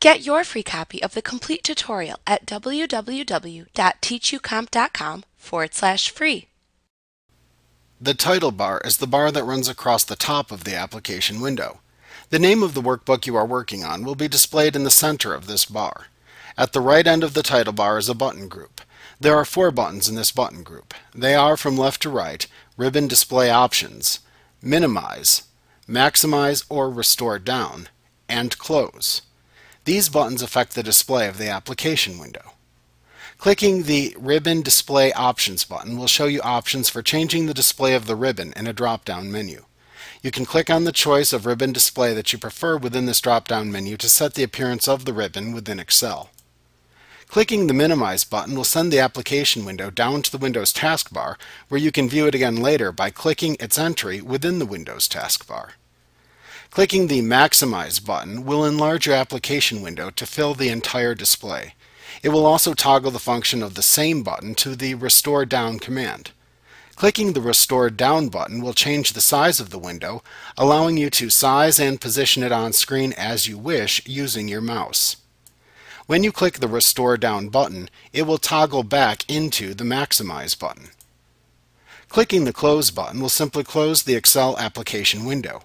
Get your free copy of the complete tutorial at www.teachucomp.com forward slash free. The title bar is the bar that runs across the top of the application window. The name of the workbook you are working on will be displayed in the center of this bar. At the right end of the title bar is a button group. There are four buttons in this button group. They are, from left to right, Ribbon Display Options, Minimize, Maximize or Restore Down, and Close. These buttons affect the display of the application window. Clicking the Ribbon Display Options button will show you options for changing the display of the ribbon in a drop-down menu. You can click on the choice of ribbon display that you prefer within this drop-down menu to set the appearance of the ribbon within Excel. Clicking the Minimize button will send the application window down to the Windows taskbar, where you can view it again later by clicking its entry within the Windows taskbar. Clicking the Maximize button will enlarge your application window to fill the entire display. It will also toggle the function of the same button to the Restore Down command. Clicking the Restore Down button will change the size of the window, allowing you to size and position it on screen as you wish using your mouse. When you click the Restore Down button, it will toggle back into the Maximize button. Clicking the Close button will simply close the Excel application window.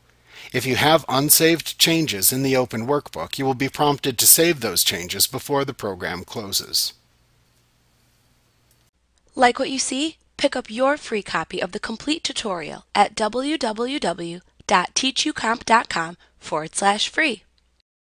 If you have unsaved changes in the open workbook, you will be prompted to save those changes before the program closes. Like what you see? Pick up your free copy of the complete tutorial at www.teachucomp.com forward slash free.